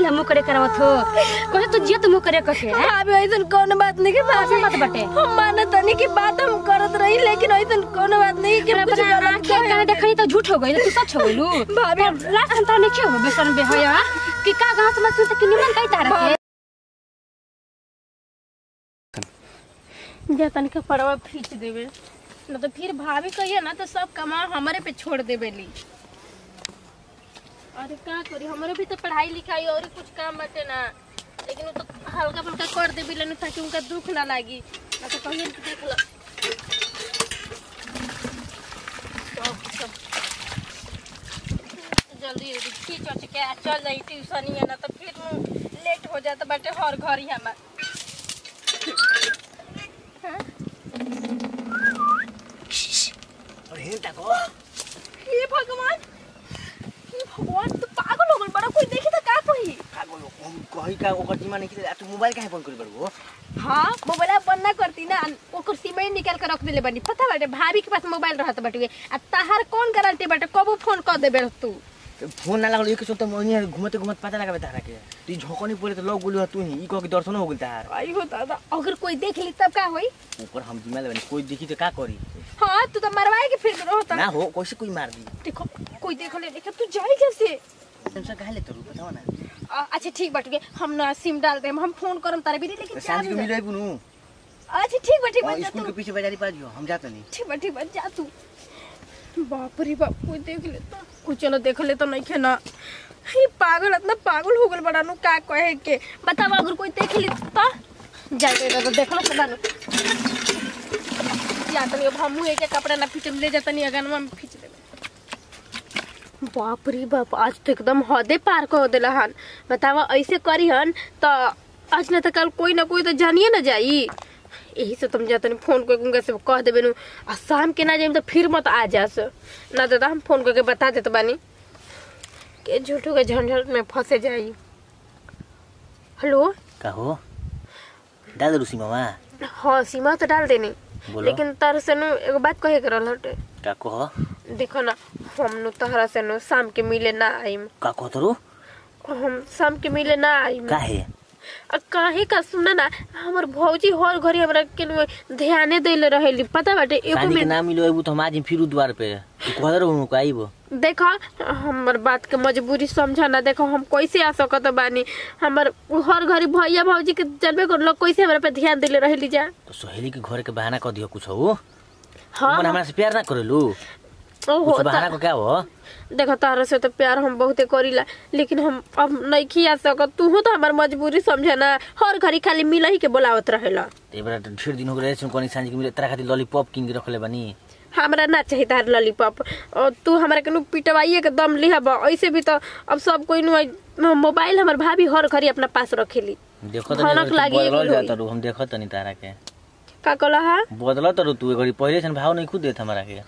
ना मुँह करे करवत हो कहे तू जियत मुँह करे कके हैं? भाभी ऐसन कोनो बात नहीं के बात बाटे? हम मानत नहीं कि बात हम करत रही लेकिन ऐसन कोनो बात नहीं कि कुछ गलत कहे। देखनी तो झूठ हो गई तू सच हो गइलू भाभी लास्ट हम तार नहीं हो बेसन बे होया कि का गाँव समझ तू कि निमन कई तारा के जा तनिक पड़वा खींच देवे न तो फिर भाभी कहिए ना तो सब कमा हमारे पे छोड़ देवे ली अरे का करी? हमारे भी तो पढ़ाई लिखाई और कुछ काम बाटे ना। लेकिन वो तो हल्का फुल्का कर देवी लेने ताकि उनका दुख ना लागी। ना तो कहिए कि देख लो। जल्दी जल्दी खींच उच के आ चल जाई ट्यूशन ना तो फिर लेट हो जाता बाटे हर घर ही हमार। और हेन ताको हे भगवान हे भगवान तू पागल हो गल बड़ा कोई देखी तो का कही कागो हम कही का ओकर जिमा नहीं कि तू मोबाइल काहे बंद करी बड़गो हाँ मोबाइल बंद ना करती ना ओकर सिम ही निकाल के रख देले बानी। पता बाटे भाभी के पास मोबाइल रहत बाटे आ तहार कौन गारंटी बाटे कबो फ़ोन कर देबे तू? फ़ोन ना लागल एक चलते मोनी घुमते घुमते पता लगाबे तारा के तू झोकनी पड़े तो लोग गुलु तू ही ई कह के दर्शन हो गेल तार आई हो दादा अगर कोई देख ली तब का होई ऊपर हम जिम्मा लेबे कोई देखी तो का करी? हाँ तू तो मरवाए के फिर रहत। ना हो कैसे कोई मार दी। देखो कोई देख ले देखा तू जाई कैसे टेंशन काहे ले तू बताओ ना। अच्छा ठीक बाटे हम ना सिम डाल देम हम फ़ोन करम तारे भी लेकिन साँझ के जा- बुनु। अच्छा ठीक बा ठीक बा जा स्कूल के पीछे बाजारी पा जियो हम जाते नहीं। ठीक बा ठीक बा जा तू। बाप रे बाप कोई देख ले तो कोई चलो देख ले तो नहीं खे ना। ये पागल इतना पागल हो गल बड़ा नु का कहे के? बताओ अगर कोई देख ली तो। जा के तो देख लो सब या तो अब हम एक एक कपड़ा ना खींच ले जाता नहीं अगन में बाप रे बाप आज तो एकदम हदे पार कर देला हन। बतावा ऐसे करी हन तो आज ना तो कल कोई ना कोई तो जानिए ना जाई। यही से तुम जातनी फ़ोन करके से कह देबे नु आ शाम के ना जाए तो फिर मत आ जास। ना दादा हम फ़ोन करके बता देते बानी। के झूठो के झंझट में फंसे जाई। हेलो? का हो दादा रुसी मामा हाँ सीमा तो डाल देनी। लेकिन तार से नु एगो बात कहे के रहल हटे। का कह? देखो ना हम नु तहरा से नु शाम के मिले ना आइम। का तरू? हम शाम के मिले ना आइम। काहे काहे का सुना ना हमर भौजी हर घड़ी हमरा के ध्याने देले रहेली पता बाटे? एगो के मिनट ना मिलो अबू तो हम आज फिर द्वार पे। तू कह रहू का आइबो देखो हमर बात के मजबूरी समझा ना देखो हम कैसे आ सकत बानी। हमर हर घड़ी भैया भौजी के जानबे कर लोग कैसे हमरा पे ध्यान देले रहेली जा। तो सहेली के घर के बहाना कर दियो कुछ? हो हाँ। मन हमरा से प्यार ना करेलू। ओहो कुछ को क्या हो देखो तारा से तो प्यार हम बहुते करीला लेकिन हम अब नहीं खिया सकत तू तो हमार मजबूरी समझे ना हर घड़ी खाली मिला ही के बोलावत रहेला। तो ढेर दिन हो गए सुन कोनी साँझ के मिले तेरा खातिर लॉलीपॉप किन के रखले बानी। हमरा ना चाहिए तार लॉलीपॉप और तू हमरा के नु पिटवाइए के दम लिहब। ऐसे भी तो अब सब कोई मोबाइल हमर भाभी हर घड़ी अपना पास रखेली। देखो तो लागी हम देखो तनी तारा के। का कहला हा? बदल तो तू घड़ी पहले से भाव नहीं खुद देत हमरा के।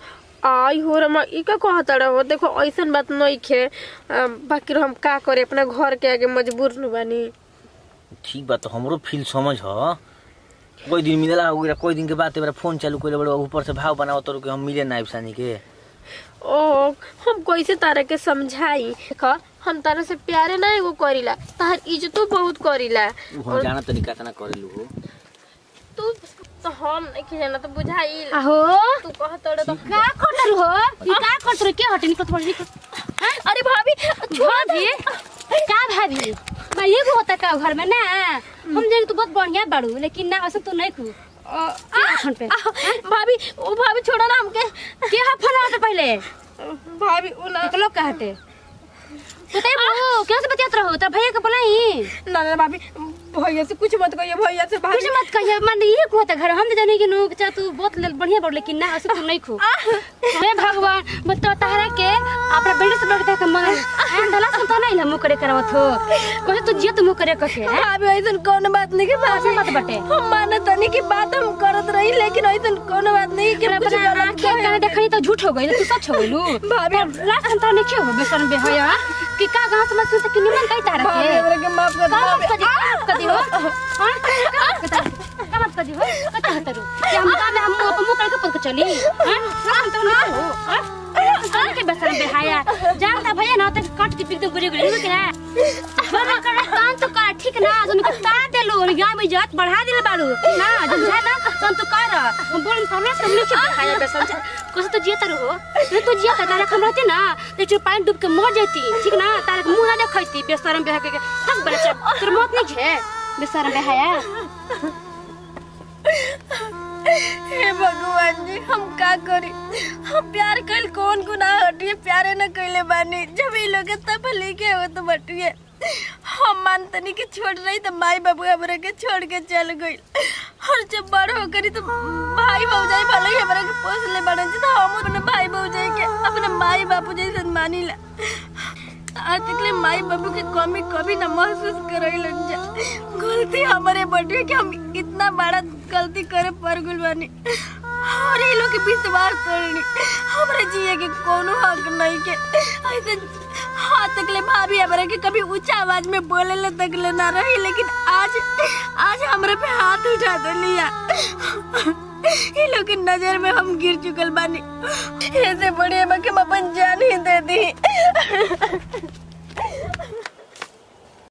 आई हो रमा ई का कहता रहो देखो ऐसन बात नहीं खे। बाकी हम का करे अपना घर के आगे मजबूर न बानी। ठीक बात हमरो फील समझ ह? कोई दिन मिलेला हो गया कोई दिन के बाद तेरा फ़ोन चालू कर बड़ो ऊपर से भाव बनाओ तो कि हम मिले ना सानी के। ओ हम कैसे तारा के समझाई? देखो हम तारा से प्यारे ना एगो करीला तार इज्जतो बहुत करीला। हम जाना तरीका तना करेलू। हो तू तो हम नहीं तो बुझाई आहो। तू कहत रहे तो। का खटर हो? ई का खटर के हटे निकल थोड़ी अरे भाभी भाभी? का भाभी? भाई एगो होता का घर में ना हम जाने तू बहुत बढ़िया बाड़ू लेकिन ना ऐसा तू नहीं खू पे? भाभी ओ भाभी छोड़ो ना हमके। के हा फ़ोन पहले? भाभी उ ना। निकलो का बताइए क्या से बतियात रहो? तेरा भैया के बोलाई ना ना भाभी भैया से कुछ मत कहिए भैया से कुछ मत कहिए मन ये को होता घर हम तो जाने कि नो चाह तू बहुत बढ़िया बोल लेकिन ना ऐसे तू नहीं खू हे भगवान बता तारा के अपना बेटी से बढ़ के मन हम धला सुनता नहीं ला मुँह करे करवत हो। कहे तू जियत मुँह करे कके हैं? ऐसन कोनो बात नहीं के बात बाटे? हम मानत नहीं कि बात हम करत रही लेकिन ऐसन कोनो बात नहीं कि कुछ गलत कहे। देखनी तो झूठ हो गई तू सच हो गइलू भाभी। लास्ट हम तार नहीं हो बेसन बे होया कि का गाँव समझ तू कि निमन कई तारा के माफ़ कर दो? हो का मत कदी हो का चाहत हम का हम मुँह मुँह करके पक चली हाँ हम तो ना हो हाँ के बस बेसर बेहाया। जानता भैया, ना तक काट के पीक गुरी गुरी के ना बड़ा कर कान तो कर, ठीक ना? जन के ता देलो गाय में जात, बढ़ा दिल बाड़ू ना जन जा ना, तन तो कर। बोल सामने से लिख के बेहाया बेसर कुछ तो जिया जियत रहो नहीं तो जियत तारा हम रहते ना तो जो पानी डूब के मर जाती, ठीक ना? तारा मुँह ना देखती, बेसरम बेहा के थक बड़ा तोर मौत नहीं घे बेसरम बेहाया। हे भगवान जी, हम का करी? हम प्यार कल कौन गुनाह हटिए? प्यारे न कैले बानी। जब ये लोग तब लेके हो तो बटिए। हम मानतनी के छोड़ रही तो माई बाबू हमरा के छोड़ के चल गई और जब बड़ हो करी तो भाई भौजाई भले ही हमरा के पोस ले बड़न तो हम अपने भाई भौजाई के अपने माई बाबू जैसे मानी ला। आज तक माई बाबू की कमी कभी ना महसूस करैलन जा। गलती हमारे बटिए कि हम इतना बड़ा गलती करे पर गुल और ये लोग के विश्वास करनी हमरा जिए के कोनो हक नहीं के। ऐसे हाँ तक ले भाभी हमरा के कभी ऊँचा आवाज़ में बोले ले तक ले ना रही, लेकिन आज आज हमरा पे हाथ उठा दे लिया। ये लोग की नज़र में हम गिर चुकल बानी। ऐसे बड़े हम अपन जान ही